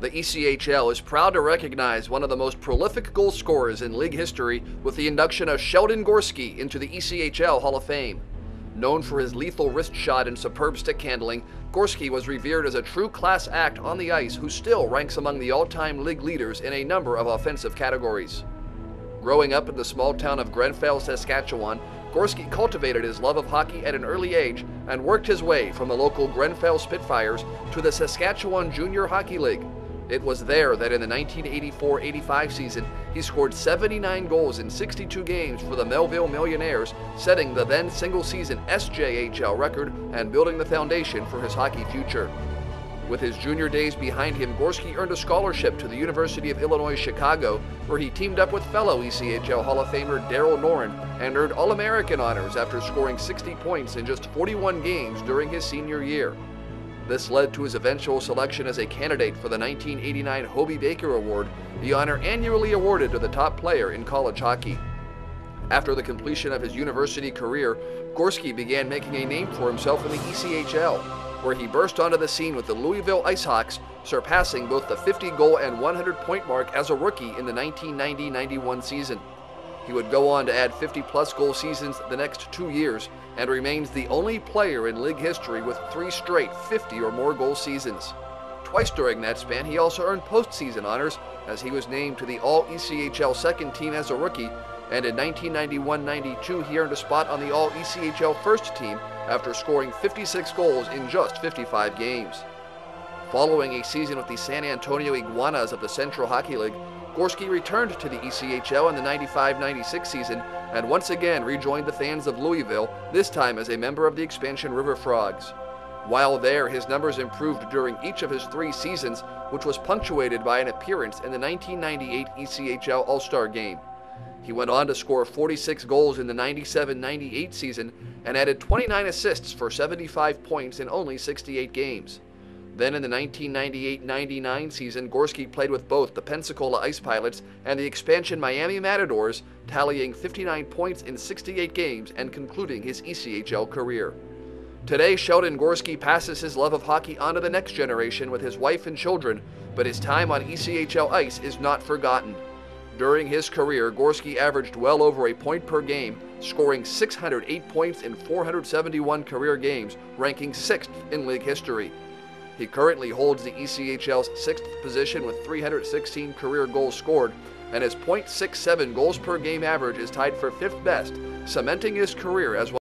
The ECHL is proud to recognize one of the most prolific goal scorers in league history with the induction of Sheldon Gorski into the ECHL Hall of Fame. Known for his lethal wrist shot and superb stick handling, Gorski was revered as a true class act on the ice who still ranks among the all-time league leaders in a number of offensive categories. Growing up in the small town of Grenfell, Saskatchewan, Gorski cultivated his love of hockey at an early age and worked his way from the local Grenfell Spitfires to the Saskatchewan Junior Hockey League, it was there that in the 1984-85 season, he scored 79 goals in 62 games for the Melville Millionaires, setting the then single-season SJHL record and building the foundation for his hockey future. With his junior days behind him, Gorski earned a scholarship to the University of Illinois Chicago, where he teamed up with fellow ECHL Hall of Famer Daryl Noren and earned All-American honors after scoring 60 points in just 41 games during his senior year. This led to his eventual selection as a candidate for the 1989 Hobey Baker Award, the honor annually awarded to the top player in college hockey. After the completion of his university career, Gorski began making a name for himself in the ECHL, where he burst onto the scene with the Louisville IceHawks, surpassing both the 50 goal and 100 point mark as a rookie in the 1990 91 season. He would go on to add 50 plus goal seasons the next two years and remains the only player in league history with three straight 50 or more goal seasons. Twice during that span, he also earned postseason honors as he was named to the All ECHL second team as a rookie, and in 1991 92, he earned a spot on the All ECHL first team after scoring 56 goals in just 55 games. Following a season with the San Antonio Iguanas of the Central Hockey League, Gorski returned to the ECHL in the 95-96 season and once again rejoined the fans of Louisville, this time as a member of the expansion River Frogs. While there, his numbers improved during each of his three seasons, which was punctuated by an appearance in the 1998 ECHL All-Star Game. He went on to score 46 goals in the 97-98 season and added 29 assists for 75 points in only 68 games. Then in the 1998-99 season, Gorski played with both the Pensacola Ice Pilots and the expansion Miami Matadors, tallying 59 points in 68 games and concluding his ECHL career. Today, Sheldon Gorski passes his love of hockey on to the next generation with his wife and children, but his time on ECHL ice is not forgotten. During his career, Gorski averaged well over a point per game, scoring 608 points in 471 career games, ranking sixth in league history. He currently holds the ECHL's sixth position with 316 career goals scored, and his .67 goals per game average is tied for fifth best, cementing his career as one